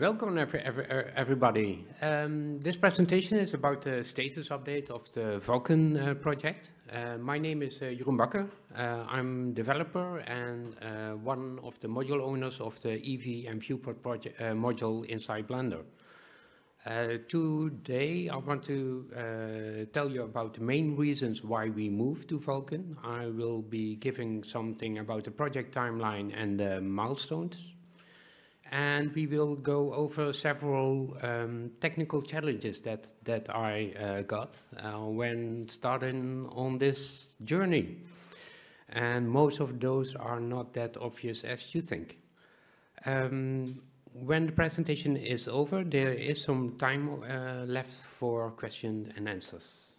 Welcome every, every, everybody. Um, this presentation is about the status update of the Vulkan uh, project. Uh, my name is uh, Jeroen Bakker. Uh, I'm developer and uh, one of the module owners of the Eevee and Viewport project, uh, module inside Blender. Today I want to tell you about the main reasons why we moved to Vulkan. I will be giving something about the project timeline and the milestones and we will go over several um, technical challenges that, that I uh, got uh, when starting on this journey. And most of those are not that obvious as you think. Um, when the presentation is over, there is some time uh, left for questions and answers.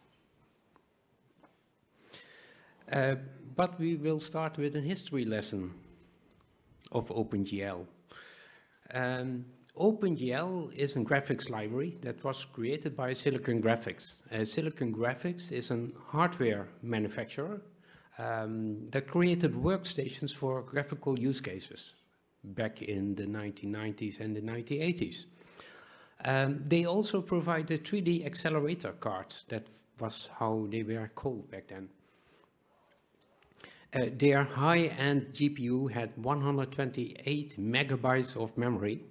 Uh, but we will start with a history lesson of OpenGL. Um, OpenGL is a graphics library that was created by Silicon Graphics. Uh, Silicon Graphics is a hardware manufacturer um, that created workstations for graphical use cases back in the 1990s and the 1980s. Um, they also provided 3D accelerator cards. That was how they were called back then. Uh, their high-end GPU had 128 megabytes of memory.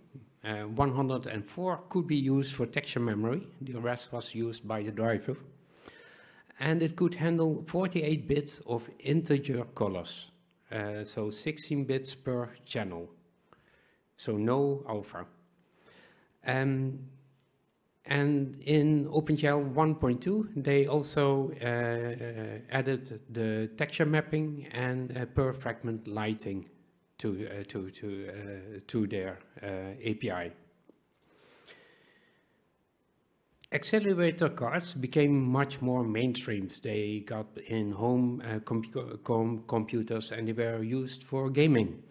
Uh, 104 could be used for texture memory. The rest was used by the driver. And it could handle 48 bits of integer colors. Uh, so 16 bits per channel. So no alpha. Um, and in OpenGL 1.2, they also uh, uh, added the texture mapping and uh, per fragment lighting to, uh, to, to, uh, to their uh, API. Accelerator cards became much more mainstream. They got in home com computers and they were used for gaming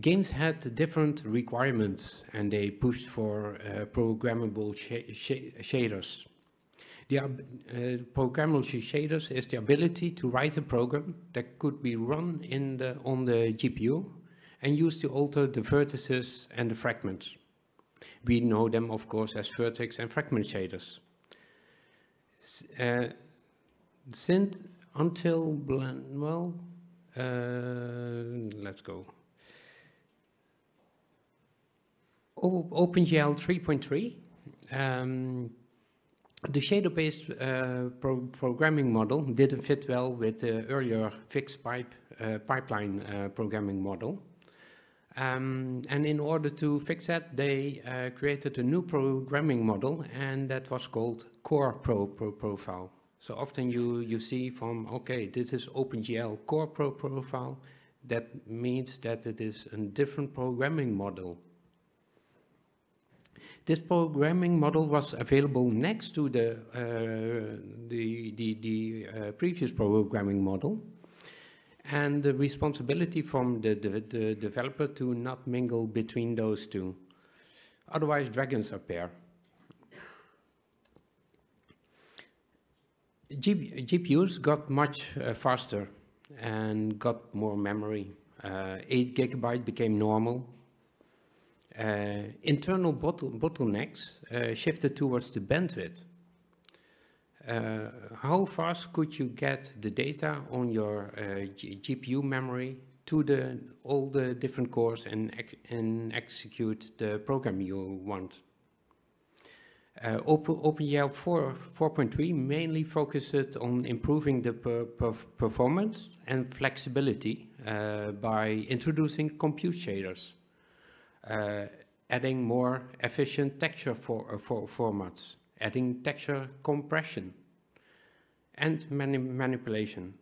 games had different requirements and they pushed for uh, programmable sh sh shaders. The uh, programmable shaders is the ability to write a program that could be run in the, on the GPU and used to alter the vertices and the fragments. We know them, of course, as vertex and fragment shaders. Uh, since until, well, uh, let's go. OpenGL 3.3, um, the shader-based uh, pro programming model didn't fit well with the earlier fixed pipe uh, pipeline uh, programming model. Um, and in order to fix that, they uh, created a new programming model, and that was called Core Pro, Pro Profile. So often you, you see from, okay, this is OpenGL Core Pro Profile. That means that it is a different programming model this programming model was available next to the, uh, the, the, the uh, previous programming model and the responsibility from the, the, the, developer to not mingle between those two. Otherwise, dragons appear. GPUs got much uh, faster and got more memory. Uh, 8 gigabyte became normal internal bottle bottlenecks uh, shifted towards the bandwidth. Uh, how fast could you get the data on your GPU memory to the, all the different cores and, ex and execute the program you want? Uh, Open, OpenGL 4.3 mainly focuses on improving the per, per performance and flexibility uh, by introducing compute shaders uh, adding more efficient texture for, uh, for formats, adding texture compression and mani manipulation.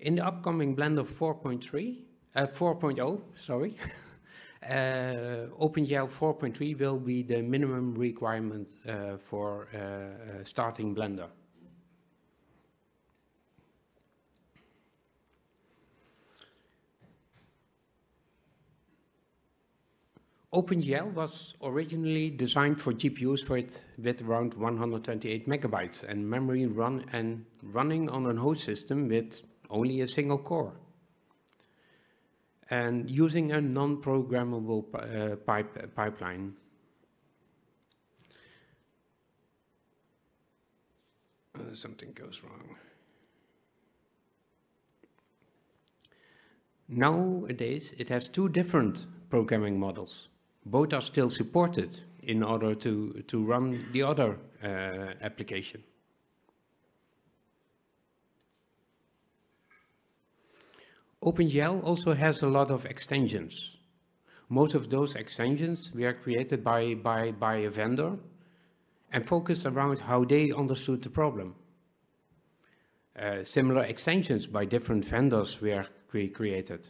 In the upcoming Blender 4.3, uh, 4.0, sorry, uh, OpenGL 4.3 will be the minimum requirement uh, for uh, uh, starting Blender. OpenGL was originally designed for GPUs with, with around 128 megabytes and memory run and running on a host system with only a single core. And using a non-programmable uh, pipe, uh, pipeline. Uh, something goes wrong. Nowadays, it has two different programming models. Both are still supported in order to, to run the other uh, application. OpenGL also has a lot of extensions. Most of those extensions were created by, by, by a vendor and focused around how they understood the problem. Uh, similar extensions by different vendors were cre created.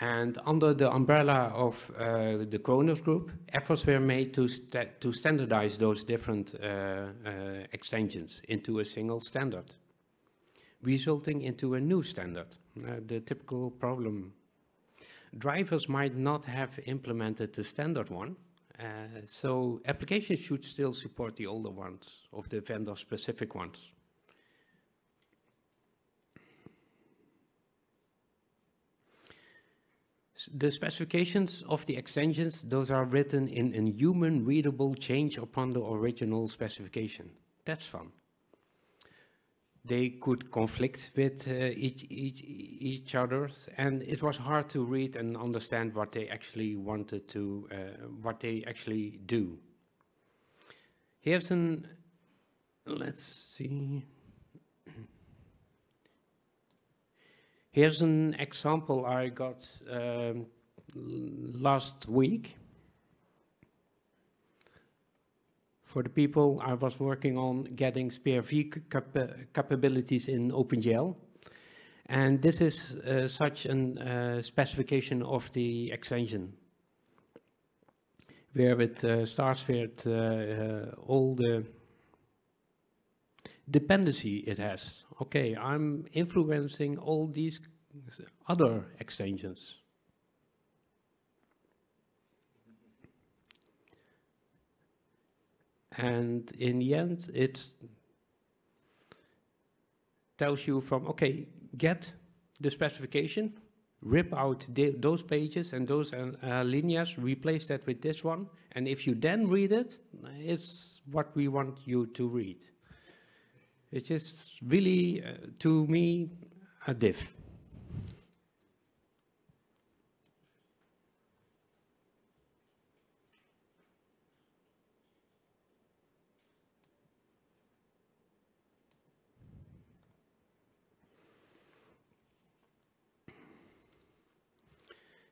And under the umbrella of uh, the Khronos group, efforts were made to, st to standardize those different uh, uh, extensions into a single standard, resulting into a new standard, uh, the typical problem. Drivers might not have implemented the standard one, uh, so applications should still support the older ones of the vendor-specific ones. The specifications of the extensions, those are written in a human readable change upon the original specification. That's fun. They could conflict with uh, each, each, each other, and it was hard to read and understand what they actually wanted to, uh, what they actually do. Here's an, let's see. Here's an example I got um, last week. For the people I was working on getting SPIR-V cap capabilities in OpenGL. And this is uh, such a uh, specification of the extension, where it uh, starts with uh, uh, all the dependency it has. Okay, I'm influencing all these other extensions. And in the end, it tells you from, okay, get the specification, rip out those pages and those uh, uh, linears, replace that with this one. And if you then read it, it's what we want you to read. It is really, uh, to me, a diff.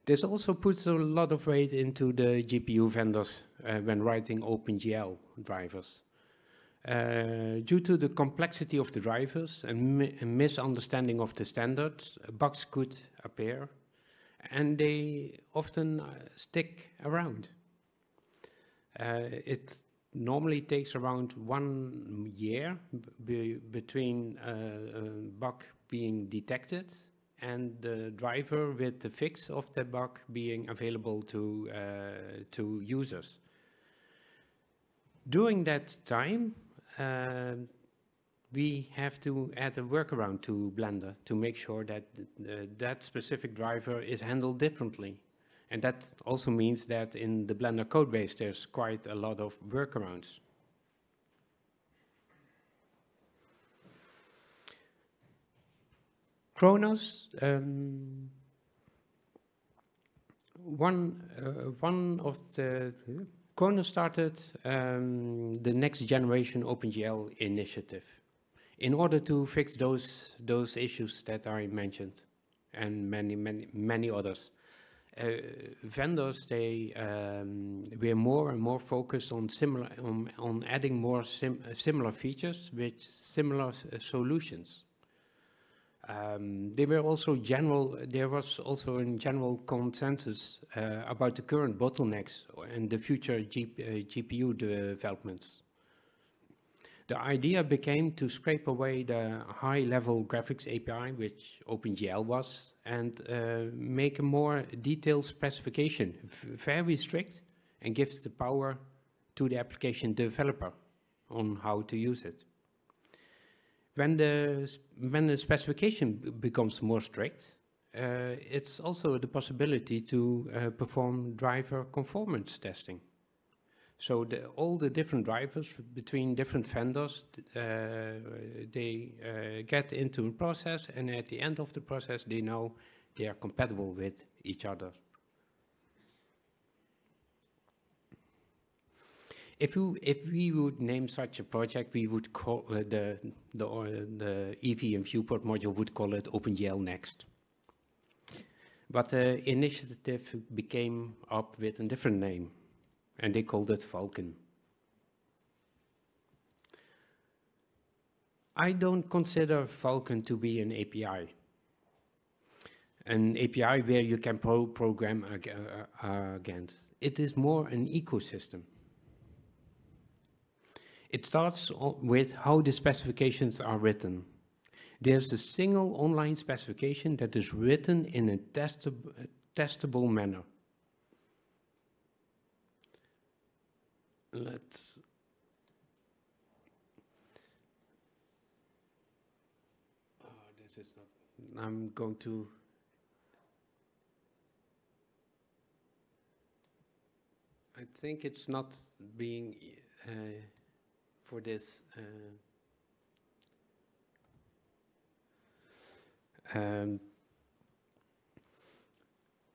This also puts a lot of weight into the GPU vendors uh, when writing OpenGL drivers. Uh, due to the complexity of the drivers and mi misunderstanding of the standards, bugs could appear and they often uh, stick around. Uh, it normally takes around one year be between uh, a bug being detected and the driver with the fix of the bug being available to, uh, to users. During that time, uh, we have to add a workaround to Blender to make sure that uh, that specific driver is handled differently. And that also means that in the Blender codebase, there's quite a lot of workarounds. Khronos, um, one, uh, one of the, Khronos started um, the next generation OpenGL initiative in order to fix those, those issues that I mentioned and many, many, many others. Uh, vendors, they um, were more and more focused on similar, on, on adding more sim similar features with similar uh, solutions. Um, there were also general, there was also a general consensus uh, about the current bottlenecks and the future G, uh, GPU developments. The idea became to scrape away the high-level graphics API, which OpenGL was, and uh, make a more detailed specification, very strict, and give the power to the application developer on how to use it. When the, when the specification becomes more strict, uh, it's also the possibility to uh, perform driver conformance testing. So the, all the different drivers between different vendors, uh, they uh, get into a process and at the end of the process they know they are compatible with each other. If, if we would name such a project, we would call uh, the, the, uh, the Eevee and viewport module would call it OpenGL Next. But the initiative became up with a different name, and they called it Vulkan. I don't consider Vulkan to be an API. An API where you can pro program uh, against. It is more an ecosystem. It starts with how the specifications are written. There's a single online specification that is written in a testable, testable manner. Let's oh, I'm going to I think it's not being uh, for this uh, Um,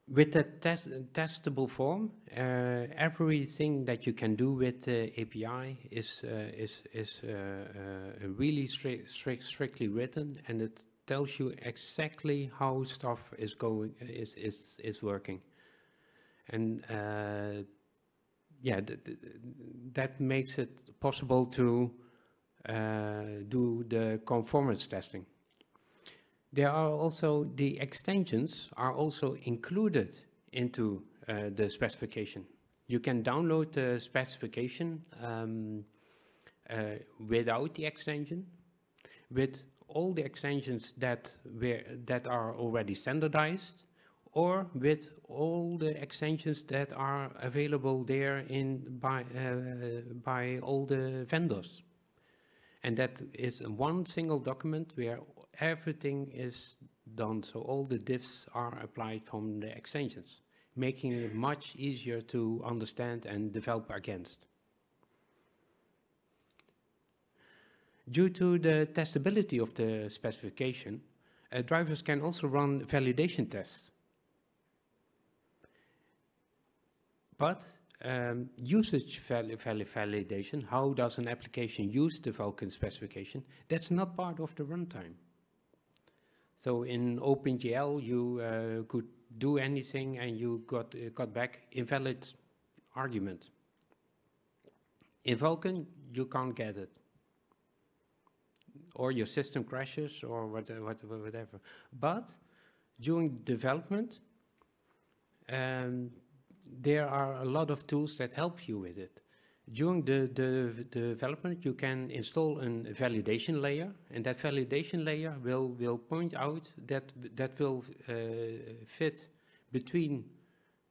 with test testable form, uh, everything that you can do with the API is uh, is is uh, uh, really stri stri strictly written, and it tells you exactly how stuff is going is is is working, and uh, yeah, th th that makes it possible to uh, do the conformance testing. There are also, the extensions are also included into uh, the specification. You can download the specification um, uh, without the extension, with all the extensions that, were, that are already standardized, or with all the extensions that are available there in by, uh, by all the vendors. And that is one single document where everything is done, so all the diffs are applied from the extensions, making it much easier to understand and develop against. Due to the testability of the specification, uh, drivers can also run validation tests. But um, usage val val validation, how does an application use the Vulkan specification, that's not part of the runtime. So in OpenGL, you uh, could do anything and you got, uh, got back invalid argument. In Vulkan, you can't get it. Or your system crashes or whatever. But during development, um, there are a lot of tools that help you with it. During the, the, the, development, you can install a validation layer, and that validation layer will, will point out that, that will uh, fit between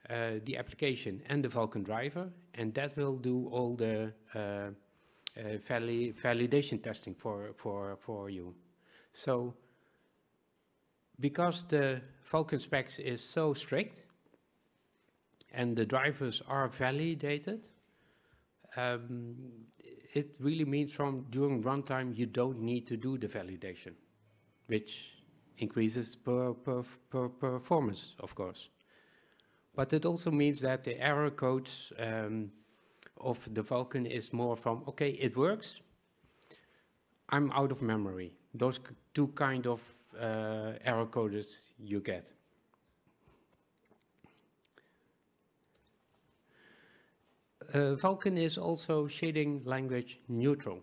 uh, the application and the Vulkan driver, and that will do all the uh, uh vali validation testing for, for, for you. So, because the Vulkan specs is so strict, and the drivers are validated, um, it really means from during runtime you don't need to do the validation, which increases per, per, per performance, of course. But it also means that the error codes um, of the Vulkan is more from, okay, it works, I'm out of memory. Those two kind of uh, error codes you get. Uh, Vulkan is also shading language neutral.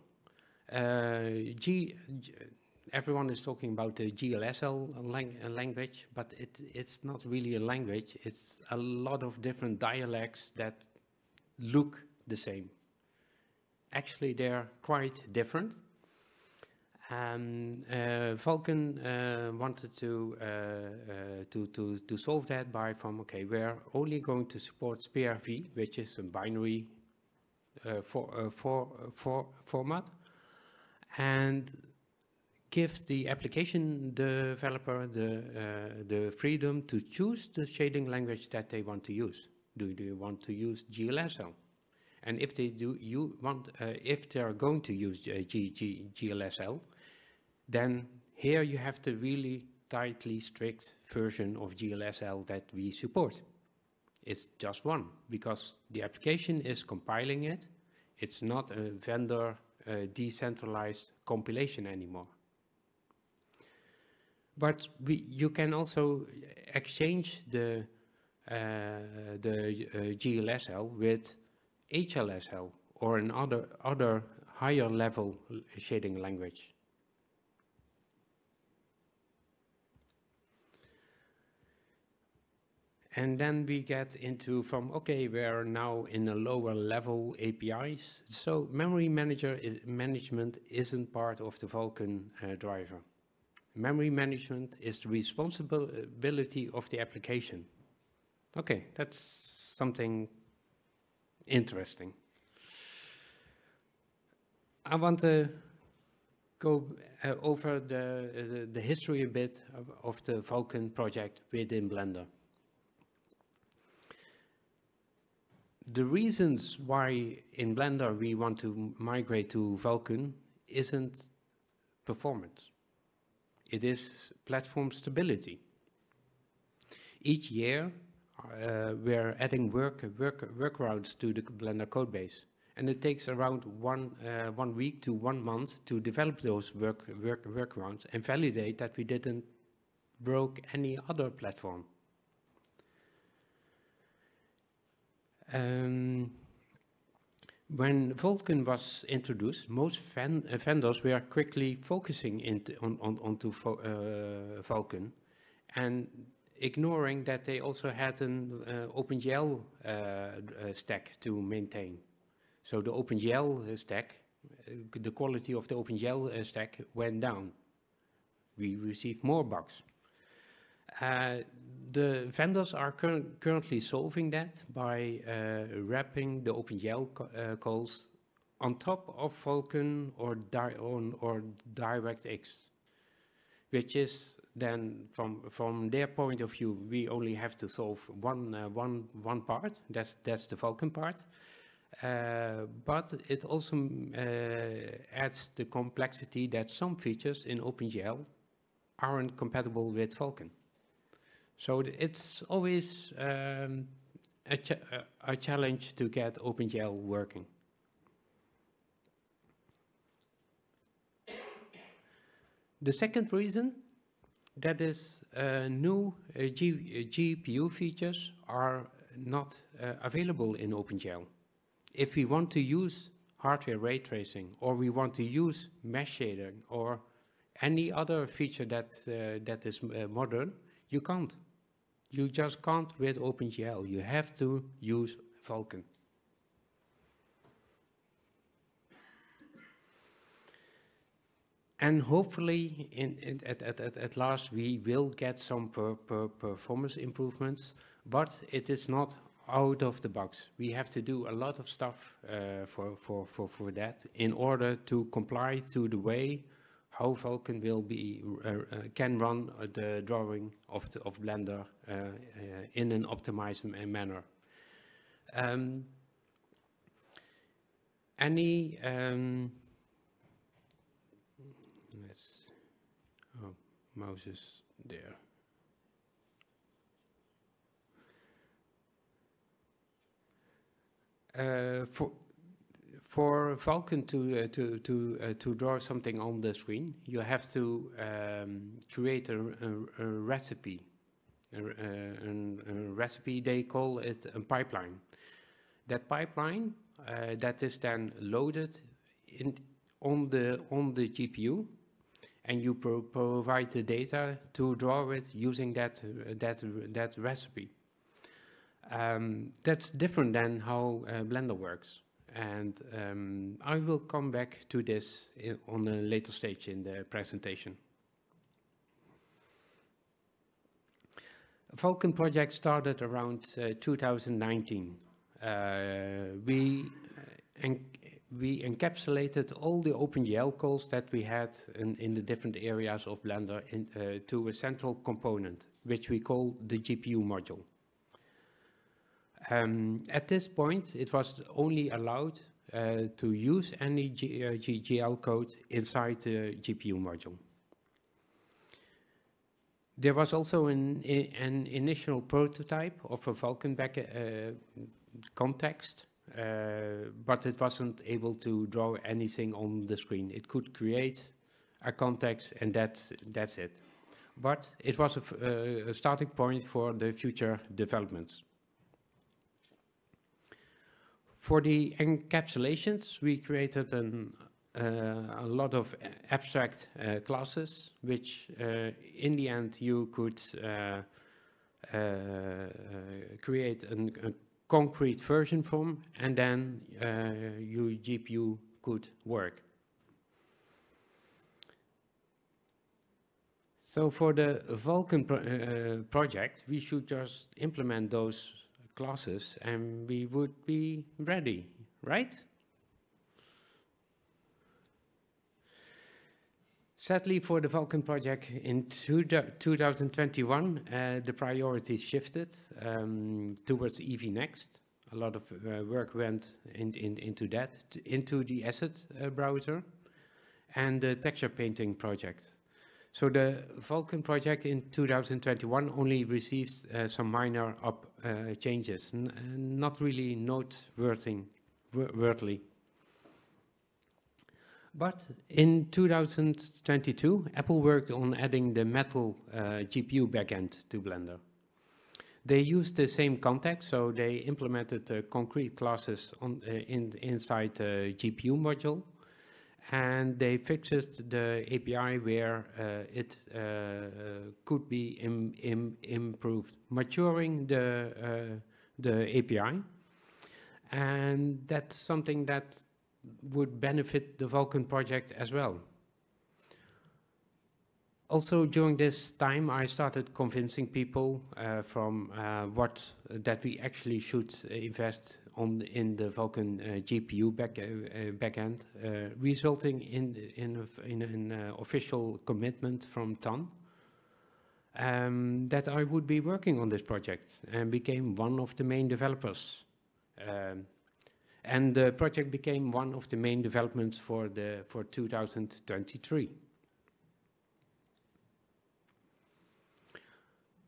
Uh, G, everyone is talking about the GLSL lang language, but it, it's not really a language. It's a lot of different dialects that look the same. Actually, they're quite different. Um, uh, Vulkan uh, wanted to, uh, uh, to, to, to solve that by from, okay, we're only going to support SPIR-V, which is a binary uh, for, uh, for, for format, and give the application developer the, the freedom to choose the shading language that they want to use. Do they want to use GLSL? And if they do, you want, if they are going to use G, G, GLSL, then here you have the really tightly strict version of GLSL that we support. It's just one because the application is compiling it. It's not a vendor decentralized compilation anymore. But we, you can also exchange the, uh, the uh, GLSL with HLSL or another other higher level shading language. And then we get into from, okay, we're now in a lower level APIs. So memory manager is, management isn't part of the Vulkan uh, driver. Memory management is the responsibility of the application. Okay, that's something interesting. I want to go uh, over the, the, the, history a bit of, of the Vulkan project within Blender. The reasons why in Blender we want to migrate to Vulkan isn't performance. It is platform stability. Each year, uh, we're adding work, work, workarounds to the Blender codebase. And it takes around one, uh, one week to one month to develop those work, work, workarounds and validate that we didn't broke any other platform. Um, when Vulkan was introduced, most uh, vendors were quickly focusing on, on, onto uh, and ignoring that they also had an uh, OpenGL uh, stack to maintain. So the OpenGL stack, the quality of the OpenGL stack went down. We received more bugs. The vendors are cur currently solving that by uh, wrapping the OpenGL uh, calls on top of Vulkan or, di on, or DirectX, which is then from from their point of view, we only have to solve one uh, one one part. That's that's the Vulkan part. Uh, but it also uh, adds the complexity that some features in OpenGL aren't compatible with Vulkan. So it's always um, a, a challenge to get OpenGL working. The second reason that is uh, new uh, GPU features are not uh, available in OpenGL. If we want to use hardware ray tracing or we want to use mesh shading or any other feature that, uh, that is uh, modern, you can't. You just can't with OpenGL. You have to use Vulkan. And hopefully, in, in, at, at, at, at last, we will get some per, per performance improvements, but it is not out of the box. We have to do a lot of stuff uh, for, for, for, for that in order to comply to the way how Vulkan will be uh, uh, can run the drawing of the, of Blender uh, in an optimized manner. Um, any um, let's oh mouse is there. Uh, for for Vulkan to uh, to to uh, to draw something on the screen, you have to um, create a, a, a recipe. A, a, recipe they call it a pipeline. That pipeline uh, that is then loaded in on the on the GPU, and you pro provide the data to draw it using that that that recipe. Um, that's different than how uh, Blender works. And um, I will come back to this in, on a later stage in the presentation. Vulkan project started around uh, 2019. Uh, we, uh, en we encapsulated all the OpenGL calls that we had in, in the different areas of Blender in, uh, to a central component, which we call the GPU module. Um, at this point, it was only allowed uh, to use any G, uh, GL code inside the GPU module. There was also an, an initial prototype of a Vulkan back, uh, context, uh, but it wasn't able to draw anything on the screen. It could create a context and that's, that's it. But it was a, a starting point for the future developments. For the encapsulations, we created an, uh, a lot of abstract uh, classes, which uh, in the end you could uh, uh, create an, a concrete version from, and then uh, your GPU could work. So for the Vulkan pro project, we should just implement those classes and we would be ready, right? Sadly, for the Vulkan project in two 2021, uh, the priorities shifted um, towards Eevee Next. A lot of uh, work went in, in, into that, into the asset uh, browser and the texture painting project. So the Vulkan project in 2021 only receives uh, some minor up uh, changes, N not really noteworthy. Worthy. But in 2022, Apple worked on adding the Metal uh, GPU backend to Blender. They used the same context, so they implemented uh, concrete classes on, uh, in, inside the GPU module and they fixed the API where uh, it uh, uh, could be Im Im improved, maturing the uh, the API, and that's something that would benefit the Vulkan project as well. Also, during this time, I started convincing people uh, from uh, what that we actually should invest on in the Vulkan uh, GPU back, uh, uh, backend, resulting in in, in an official commitment from Ton um, that I would be working on this project and became one of the main developers. Um, and the project became one of the main developments for the for 2023.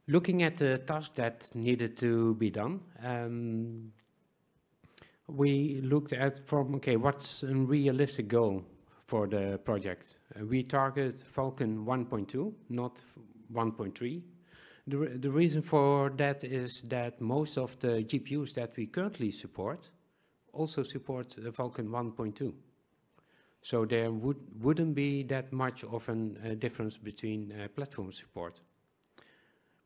Looking at the task that needed to be done, um, we looked at from, okay, what's a realistic goal for the project? Uh, we target Vulkan 1.2, not 1.3. The, re the reason for that is that most of the GPUs that we currently support also support the Vulkan 1.2. So there would, wouldn't be that much of a uh, difference between uh, platform support.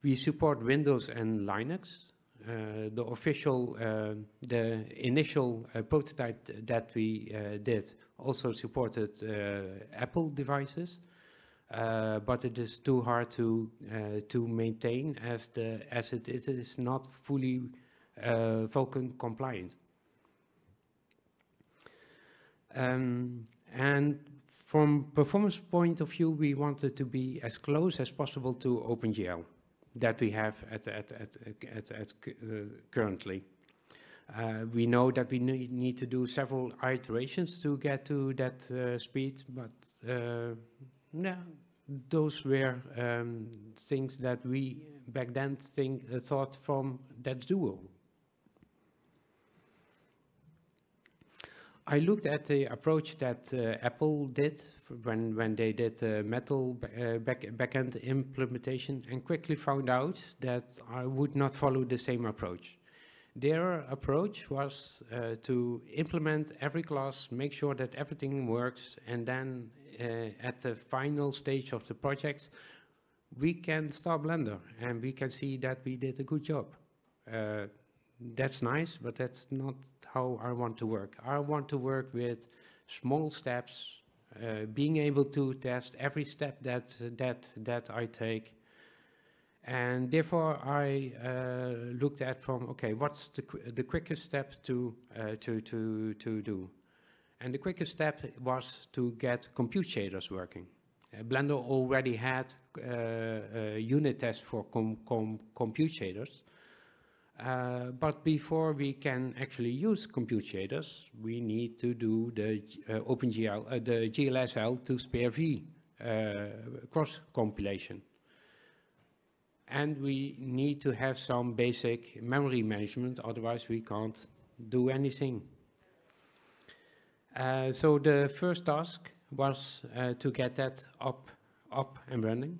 We support Windows and Linux, uh, the official, uh, the initial uh, prototype that we did also supported Apple devices, but it is too hard to to maintain as the as it, it is not fully Vulkan compliant. Um, and from performance point of view, we wanted to be as close as possible to OpenGL that we have at, at, at, at, at uh, currently. Uh, we know that we need to do several iterations to get to that uh, speed, but uh, yeah, those were um, things that we back then think, uh, thought from that's doable. I looked at the approach that uh, Apple did when, when they did uh, metal uh, back, backend implementation and quickly found out that I would not follow the same approach. Their approach was uh, to implement every class, make sure that everything works, and then uh, at the final stage of the project, we can start Blender and we can see that we did a good job. Uh, that's nice, but that's not how I want to work. I want to work with small steps, uh, being able to test every step that that that I take. And therefore, I uh, looked at from okay, what's the qu the quickest step to uh, to to to do? And the quickest step was to get compute shaders working. Uh, Blender already had uh, a unit test for com com compute shaders, Uh, but before we can actually use compute shaders, we need to do the uh, OpenGL, uh, the GLSL to SPIR-V uh, cross compilation. And we need to have some basic memory management, otherwise we can't do anything. Uh, so the first task was uh, to get that up, up and running.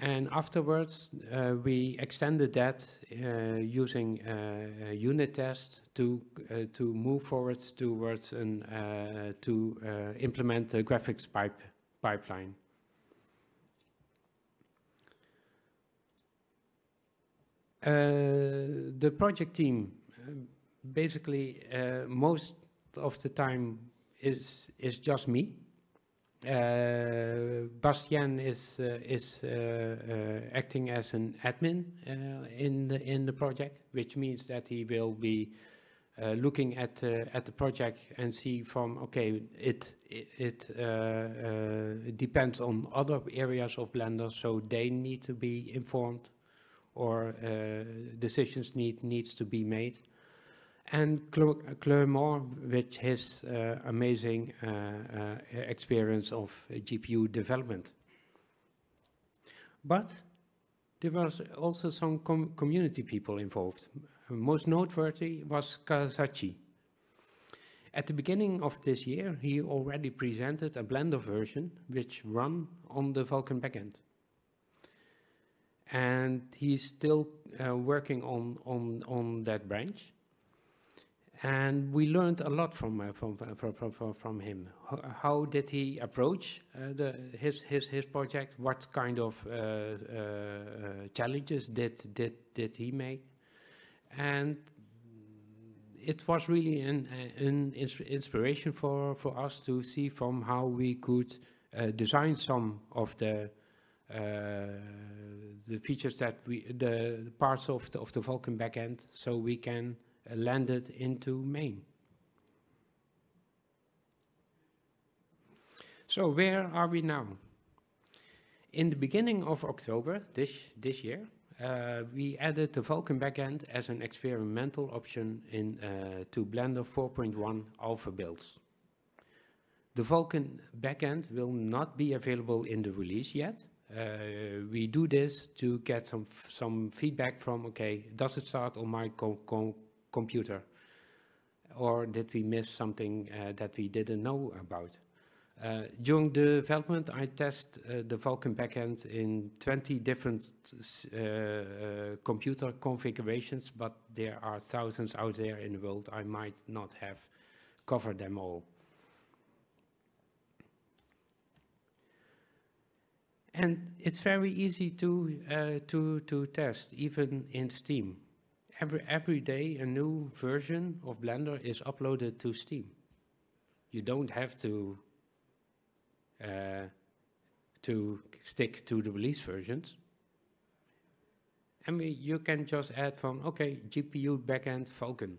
And afterwards, uh, we extended that uh, using uh, unit test to uh, to move forward towards and uh, to uh, implement a graphics pipe pipeline. the project team, basically, most of the time is is just me. Uh, Bastien is uh, is uh, acting as an admin in the in the project, which means that he will be uh, looking at uh, at the project and see from okay it it, it uh, depends on other areas of Blender so they need to be informed or decisions need needs to be made and Clément with his uh, amazing uh, uh, experience of GPU development. But there was also some com community people involved. Most noteworthy was Kazashi. At the beginning of this year, he already presented a Blender version which run on the Vulkan backend. And he's still uh, working on, on, on that branch. And we learned a lot from, uh, from, from, from, from, him. How did he approach uh, the, his, his, his project? What kind of uh, uh challenges did, did, did he make? And it was really an, an inspiration for, for us to see from how we could uh, design some of the uh, the features that we, the parts of the, of the Vulkan backend, so we can landed into main. So where are we now? In the beginning of October this, this year, uh, we added the Vulkan backend as an experimental option in, uh, to Blender 4.1 alpha builds. The Vulkan backend will not be available in the release yet. Uh, we do this to get some some feedback from, okay, does it start on my computer? Or did we miss something uh, that we didn't know about? Uh, during the development, I test uh, the Vulkan backend in 20 different uh, uh, computer configurations, but there are thousands out there in the world. I might not have covered them all. And it's very easy to, uh, to, to test, even in Steam every, every day a new version of Blender is uploaded to Steam. You don't have to uh, to stick to the release versions. And mean, you can just add from, okay, GPU backend Vulkan.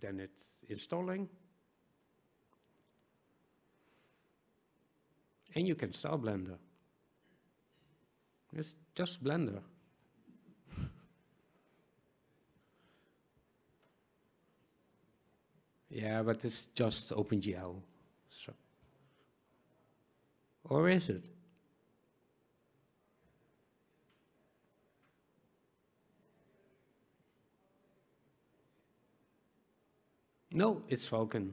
Then it's installing. And you can start Blender. It's just Blender. Yeah, but it's just OpenGL. So. Or is it? No, it's Vulkan.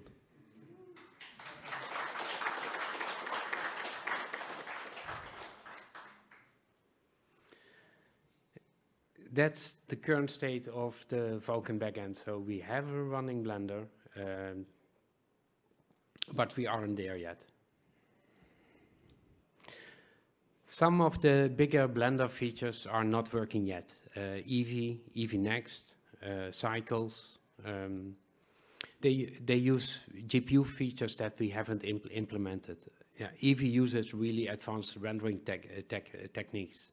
That's the current state of the Vulkan backend. So we have a running Blender um, but we aren't there yet. Some of the bigger Blender features are not working yet. Uh, Eevee, Eevee Next, uh, Cycles. Um, they, they use GPU features that we haven't impl implemented. Yeah, Eevee uses really advanced rendering tech, uh, tech uh, techniques,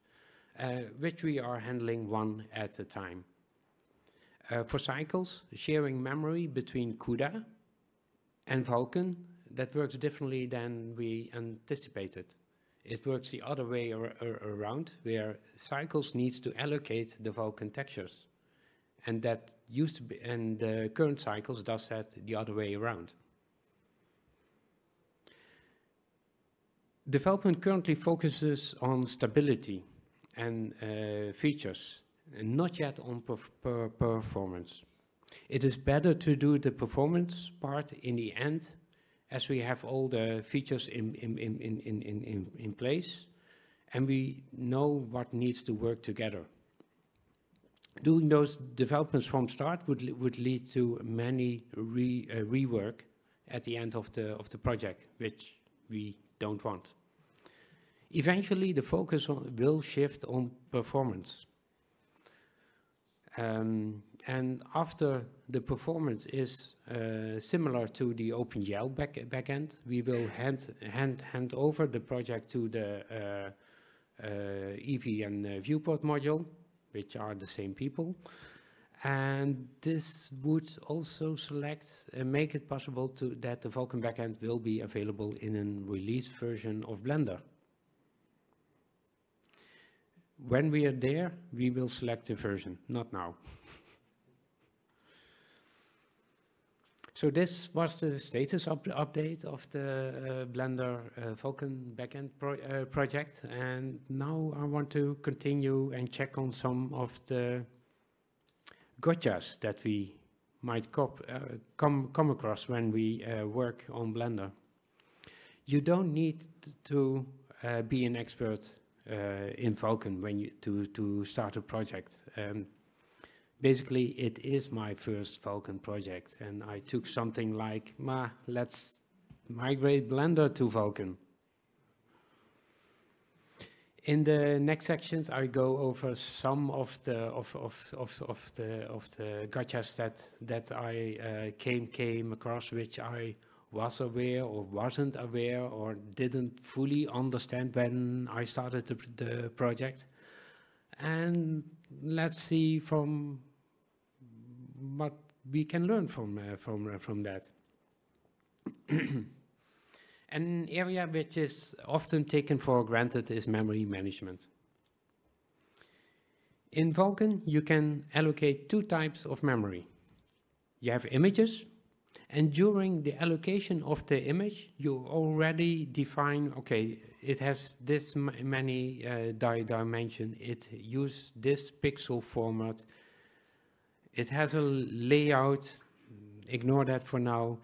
uh, which we are handling one at a time. Uh, for cycles, sharing memory between CUDA and Vulkan, that works differently than we anticipated. It works the other way ar ar around, where Cycles needs to allocate the Vulkan textures. And that used to be, and uh, current Cycles does that the other way around. Development currently focuses on stability and uh, features, not yet on perf per performance. It is better to do the performance part in the end as we have all the features in, in, in, in, in, in, in place and we know what needs to work together. Doing those developments from start would, would lead to many re, uh, rework at the end of the, of the project, which we don't want. Eventually, the focus on, will shift on performance. Um, and after the performance is uh, similar to the OpenGL back backend, we will hand, hand, hand over the project to the uh, uh, Eevee and uh, viewport module, which are the same people. And this would also select and make it possible to that the Vulkan backend will be available in a release version of Blender. When we are there, we will select the version, not now. So this was the status up update of the uh, Blender uh, Vulkan backend pro uh, project. And now I want to continue and check on some of the gotchas that we might uh, come, come across when we uh, work on Blender. You don't need to uh, be an expert in Vulkan when you, to, to start a project. Um, basically it is my first Vulkan project and I took something like, ma, let's migrate Blender to Vulkan. In the next sections, I go over some of the of of of, of the of the gotchas that that I uh, came came across, which I was aware or wasn't aware or didn't fully understand when I started the, the project. And let's see from what we can learn from, uh, from, uh, from that. An area which is often taken for granted is memory management. In Vulkan, you can allocate two types of memory. You have images, and during the allocation of the image, you already define, okay, it has this many uh, di dimension, it uses this pixel format, it has a layout, ignore that for now,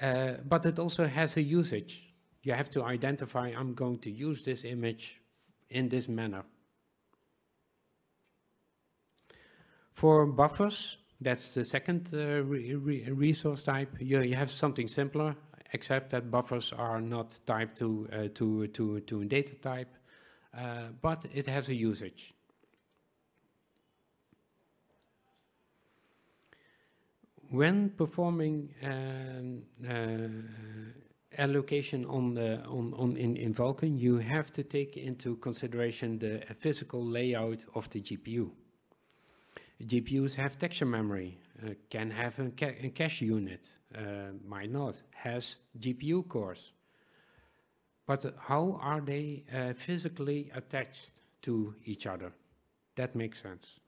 uh, but it also has a usage. You have to identify, I'm going to use this image in this manner. For buffers, that's the second uh, re re resource type. You, you, have something simpler, except that buffers are not typed to, uh, to, to, to data type, uh, but it has a usage. when performing um, uh, allocation on the on, on in, in Vulkan, you have to take into consideration the physical layout of the GPU. GPUs have texture memory, uh, can have a, ca a, cache unit, uh, might not, has GPU cores. But how are they uh, physically attached to each other? That makes sense.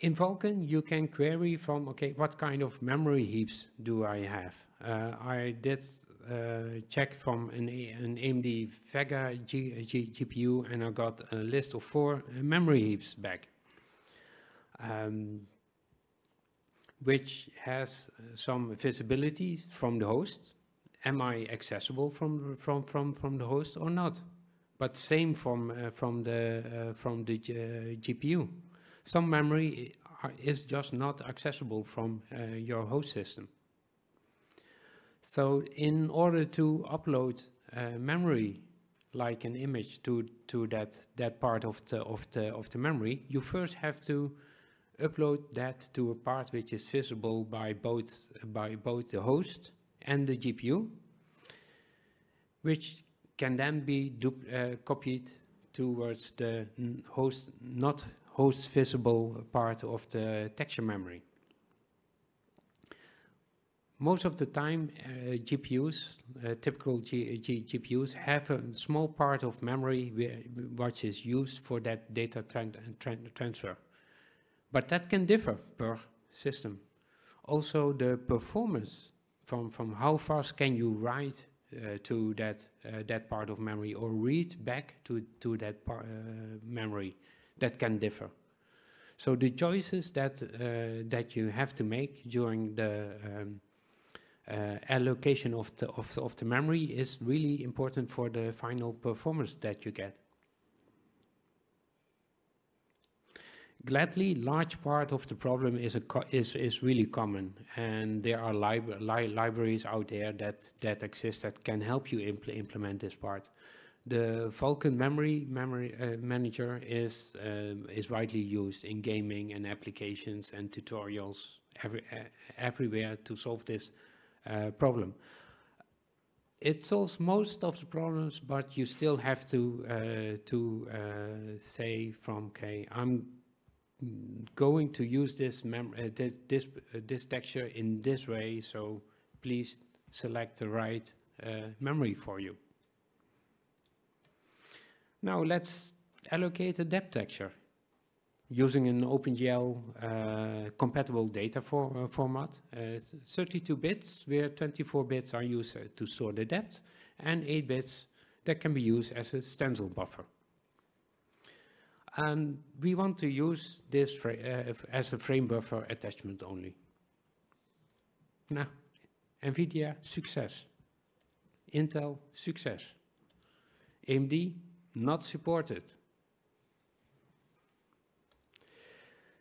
In Vulkan, you can query from, okay, what kind of memory heaps do I have? Uh, I did uh, check from an, an AMD Vega G, G, GPU and I got a list of four uh, memory heaps back, um, which has some visibility from the host. Am I accessible from from from from the host or not? But same from uh, from the uh, from the uh, GPU some memory is just not accessible from uh, your host system. So in order to upload uh, memory like an image to to that that part of the of the of the memory, you first have to upload that to a part which is visible by both by both the host and the GPU, which can then be uh, copied towards the host not host visible part of the texture memory. most of the time, uh, GPUs, uh, typical G G GPUs, have a small part of memory which is used for that data tran tran transfer. But that can differ per system. Also, the performance from, from how fast can you write uh, to that, uh, that part of memory or read back to, to that uh, memory, that can differ. So the choices that, uh, that you have to make during the um, uh, allocation of the, of, of the memory is really important for the final performance that you get. Gladly, large part of the problem is, is, is really common, and there are lib li libraries out there that, that exist that can help you impl implement this part. The Vulkan memory, memory uh, manager is, uh, is widely used in gaming and applications and tutorials every, uh, everywhere to solve this uh, problem. It solves most of the problems, but you still have to uh, to uh, say from okay, I'm going to use this uh, this this, uh, this texture in this way. So please select the right uh, memory for you. Now let's allocate a depth texture using an OpenGL uh, compatible data for, uh, format. Uh, 32 bits, where 24 bits are used uh, to store the depth, and 8 bits that can be used as a stencil buffer. And we want to use this uh, as a frame buffer attachment only. Now, NVIDIA, success. Intel, success. AMD, not supported.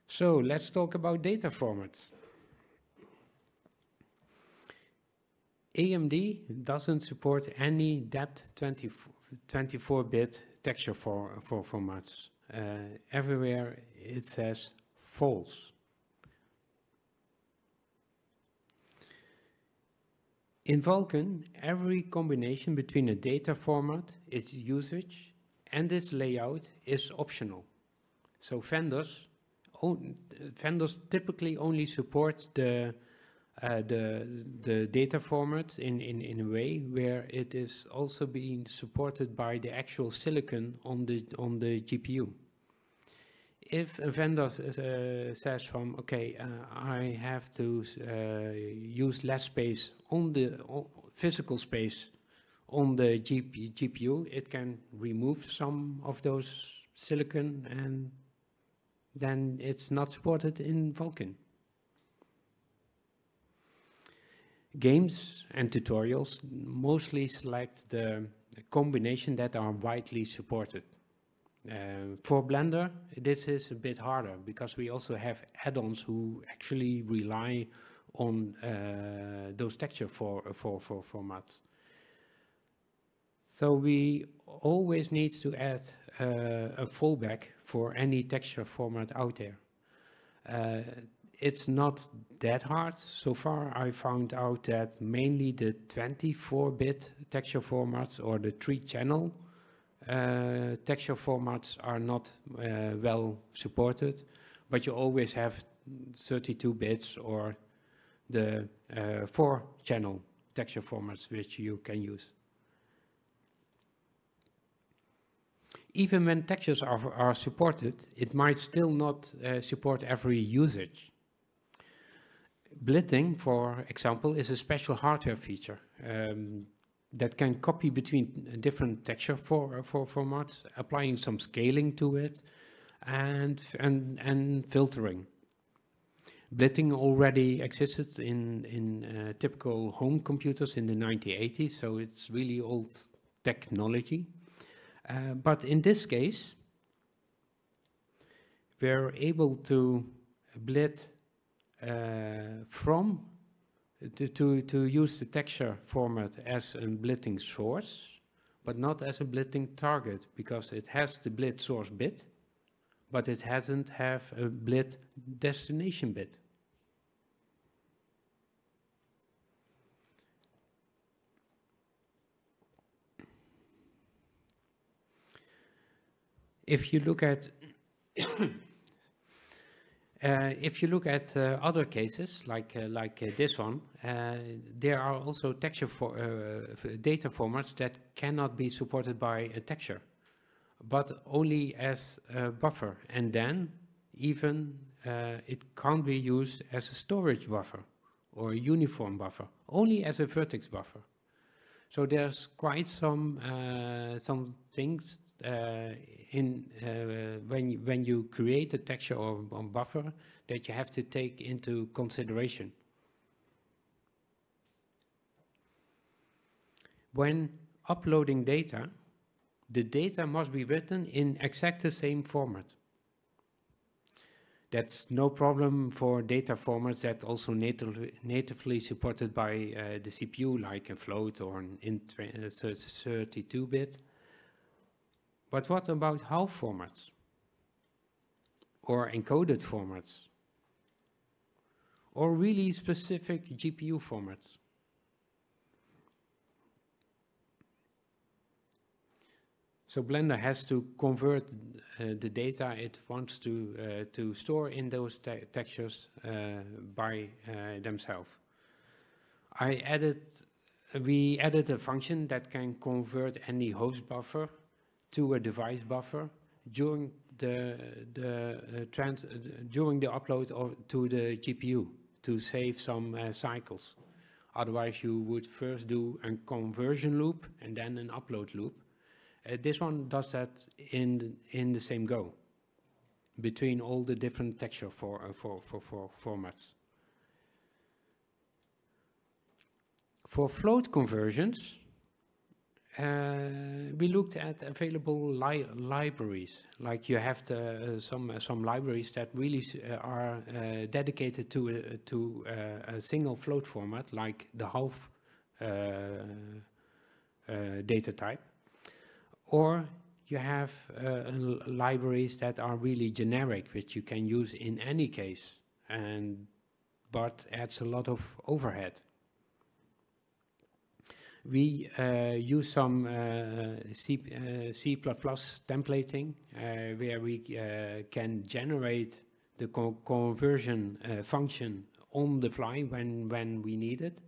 So let's talk about data formats. AMD doesn't support any depth 24-bit texture for, for formats. Uh, everywhere it says false. In Vulkan, every combination between a data format, its usage, and its layout is optional. So vendors vendors typically only support the uh, the the data format in, in in a way where it is also being supported by the actual silicon on the on the GPU. If a vendor uh, says from okay, uh, I have to uh, use less space on the physical space on the GP, GPU, it can remove some of those silicon and then it's not supported in Vulkan. Games and tutorials mostly select the combination that are widely supported. Uh, for Blender, this is a bit harder because we also have add-ons who actually rely on uh, those texture for, for, for formats. So we always need to add uh, a fallback for any texture format out there. Uh, it's not that hard. So far, I found out that mainly the 24-bit texture formats or the three-channel texture formats are not uh, well supported, but you always have 32 bits or the uh, four-channel texture formats which you can use. even when textures are, are supported, it might still not uh, support every usage. Blitting, for example, is a special hardware feature um, that can copy between different texture for, for formats, applying some scaling to it, and, and, and filtering. Blitting already existed in, in uh, typical home computers in the 1980s, so it's really old technology. Uh, but in this case, we're able to blit uh, from to, to, to use the texture format as a blitting source, but not as a blitting target because it has the blit source bit, but it hasn't have a blit destination bit. if you look at if you look at uh, other cases, like uh, like uh, this one, uh, there are also texture for, uh, data formats that cannot be supported by a texture, but only as a buffer, and then even it can't be used as a storage buffer or a uniform buffer, only as a vertex buffer. So there's quite some some things uh, in uh, when when you create a texture or, a buffer that you have to take into consideration. When uploading data, the data must be written in exact the same format. That's no problem for data formats that also natively, natively supported by uh, the CPU, like a float or an int 32-bit. But what about half formats? Or encoded formats? Or really specific GPU formats? So Blender has to convert uh, the data it wants to uh, to store in those te textures uh, by uh, themselves. I added, we added a function that can convert any host buffer to a device buffer during the, the uh, trans uh, during the upload of, to the GPU to save some uh, cycles. Otherwise, you would first do a conversion loop and then an upload loop. Uh, this one does that in the, in the same go between all the different texture for, uh, for, for, for formats. For float conversions, we looked at available li libraries, like you have the, uh, some uh, some libraries that really uh, are uh, dedicated to a, to uh, a single float format, like the half data type, or you have libraries that are really generic, which you can use in any case, and but adds a lot of overhead we uh, use some uh, C, uh, C++ templating where we can generate the co conversion function on the fly when, when we need it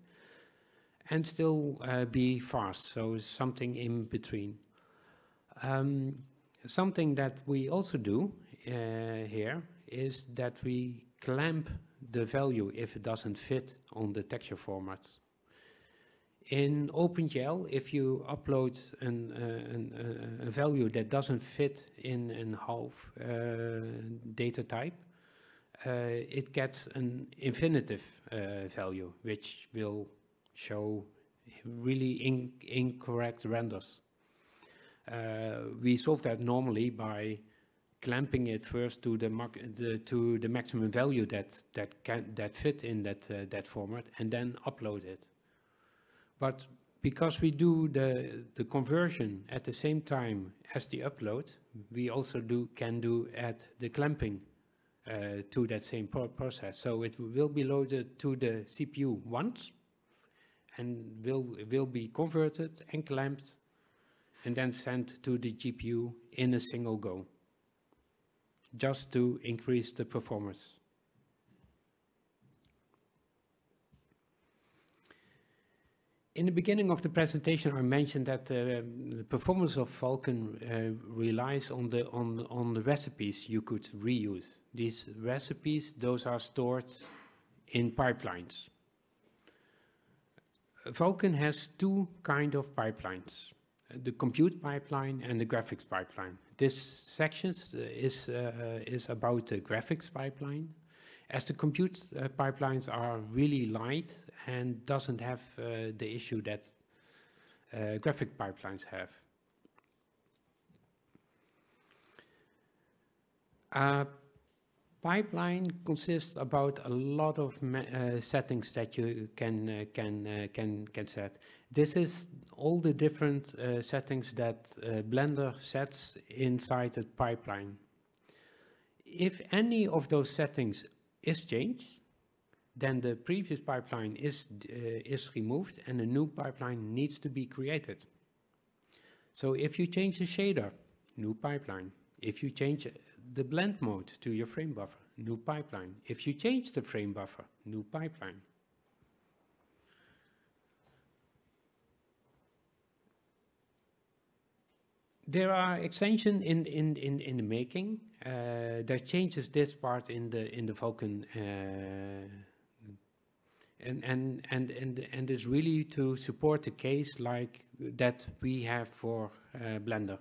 and still be fast, so something in between. Um, something that we also do uh, here is that we clamp the value if it doesn't fit on the texture format. In OpenGL, if you upload an, uh, an, uh, a value that doesn't fit in a half uh, data type, uh, it gets an infinitive uh, value, which will show really in incorrect renders. Uh, we solve that normally by clamping it first to the, the, to the maximum value that that can that fit in that that format, and then upload it. But because we do the, the conversion at the same time as the upload, we also do can do add the clamping uh, to that same pro process. So it will be loaded to the CPU once and will, will be converted and clamped and then sent to the GPU in a single go, just to increase the performance. In the beginning of the presentation, I mentioned that uh, the performance of Vulkan uh, relies on the on on the recipes you could reuse. These recipes, those are stored in pipelines. Vulkan has two kind of pipelines: the compute pipeline and the graphics pipeline. This section is uh, is about the graphics pipeline, as the compute uh, pipelines are really light and doesn't have uh, the issue that uh, graphic pipelines have. A pipeline consists about a lot of uh, settings that you can uh, can uh, can can set. This is all the different uh, settings that Blender sets inside a pipeline. If any of those settings is changed, then the previous pipeline is, uh, is removed and a new pipeline needs to be created. So if you change the shader, new pipeline. If you change the blend mode to your frame buffer, new pipeline. If you change the frame buffer, new pipeline. There are extensions in, in, in, in the making uh, that changes this part in the in the Vulkan uh, and and and and and is really to support the case like that we have for uh, Blender.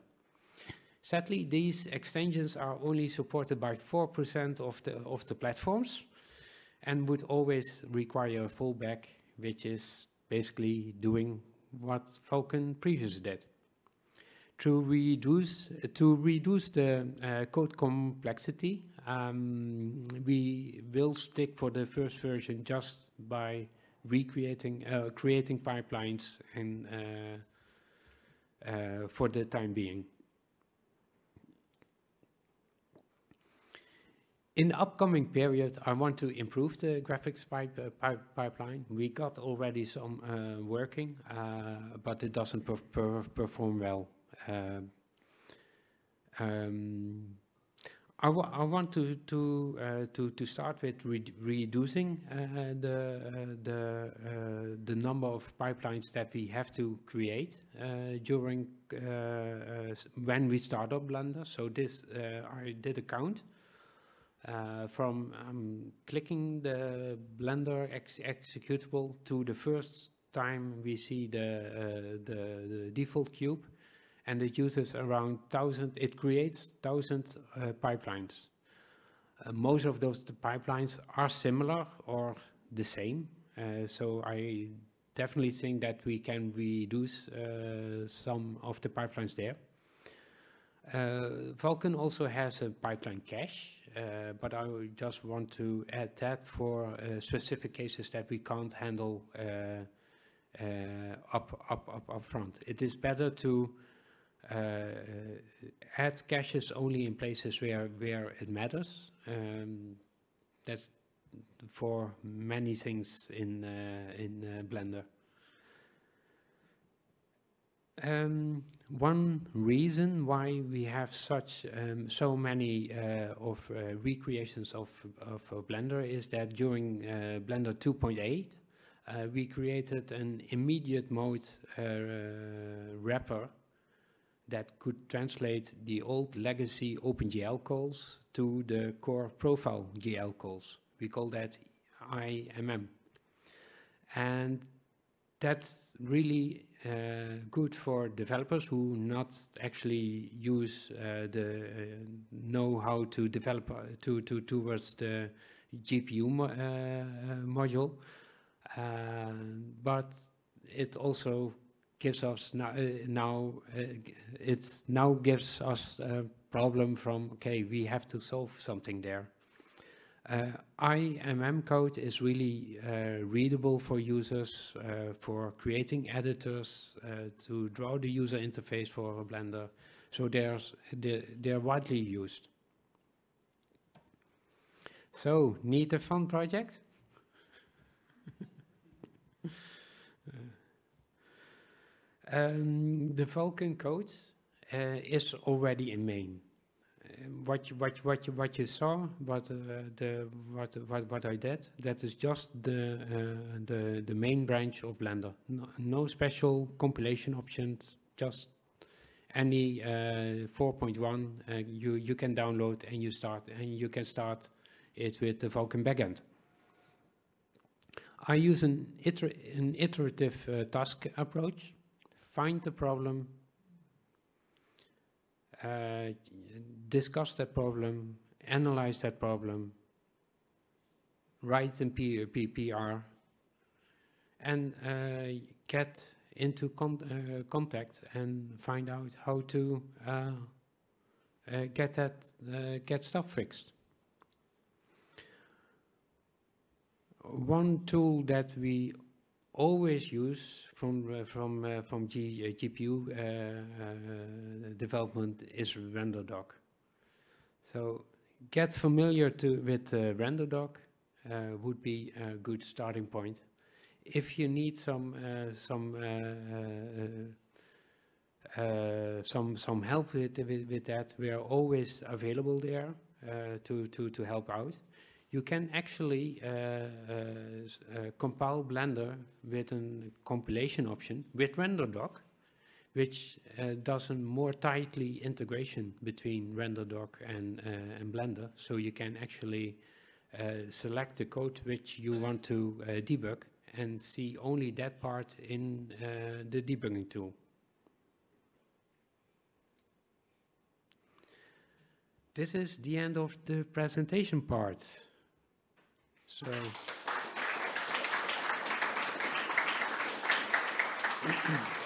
Sadly, these extensions are only supported by 4% of the of the platforms and would always require a fallback, which is basically doing what Vulkan previously did to reduce to reduce the uh, code complexity. Um, we will stick for the first version just by recreating uh, creating pipelines and uh, uh, for the time being. In the upcoming period, I want to improve the graphics pipe, uh, pipe pipeline. We got already some uh, working, uh, but it doesn't per per perform well. Um, um, I, I want to to uh, to to start with re reducing uh, the uh, the uh, the number of pipelines that we have to create uh, during uh, when we start up Blender. So this I did a count from um, clicking the Blender ex executable to the first time we see the the, the default cube and it uses around 1,000, it creates 1,000 uh, pipelines. Uh, most of those pipelines are similar or the same. Uh, so I definitely think that we can reduce uh, some of the pipelines there. Uh, Vulkan also has a pipeline cache, uh, but I just want to add that for specific cases that we can't handle up, up, up, up front. It is better to add caches only in places where, where it matters. Um, that's for many things in, uh, in uh, Blender. Um, one reason why we have such um, so many uh, of uh, recreations of, of, of, Blender is that during uh, Blender 2.8 we created an immediate mode wrapper that could translate the old legacy OpenGL calls to the core profile GL calls. We call that IMM. And that's really uh, good for developers who not actually use uh, the uh, know how to develop uh, to, to towards the GPU mo uh, uh, module, but it also gives us now, uh, now uh, now gives us a problem from, okay, we have to solve something there. Uh, IMM code is really uh, readable for users, uh, for creating editors, uh, to draw the user interface for Blender. So there's, they're, they're widely used. So, need a fun project? Um, the Vulkan code uh, is already in main. Uh, what you, what what you, what you saw, what uh, the what what what I did, that is just the uh, the the main branch of Blender. No, no special compilation options, just any uh, 4.1 uh, you you can download and you start and you can start it with the Vulkan backend. I use an, iter an iterative task approach find the problem, uh, discuss that problem, analyze that problem, write in P P PR, and uh, get into con uh, contact and find out how to uh, uh, get that uh, get stuff fixed. One tool that we always use from uh, from uh, from G, uh, GPU development is RenderDoc. So get familiar to with RenderDoc would be a good starting point. If you need some some uh, some some help with, with, with that, we are always available there uh, to, to, to help out. You can actually uh, uh, uh, compile Blender with a compilation option with RenderDoc, which uh, does a more tightly integration between RenderDoc and, and Blender. So you can actually select the code which you want to debug and see only that part in the debugging tool. this is the end of the presentation part. So.